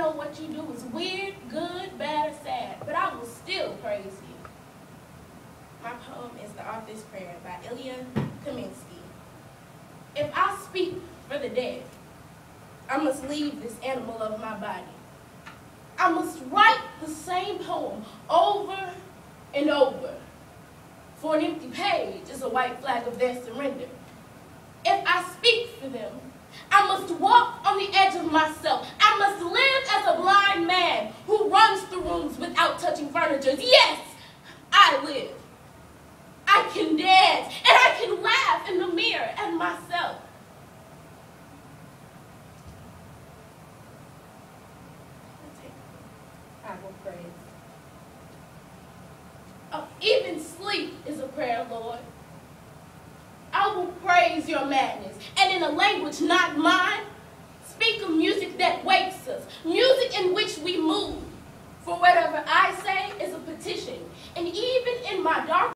know what you do is weird, good, bad, or sad, but I will still praise you. My poem is The Author's Prayer by Ilya Kaminsky. If I speak for the dead, I must leave this animal of my body. I must write the same poem over and over. For an empty page is a white flag of their surrender. If I speak for them, I must walk on the edge of myself. Without touching furniture. Yes, I live. I can dance and I can laugh in the mirror at myself. I will praise. Oh, even sleep is a prayer, Lord. I will praise your madness, and in a language not mine, speak of music that wakes us, music in which we move. For whatever I say is a petition, and even in my dark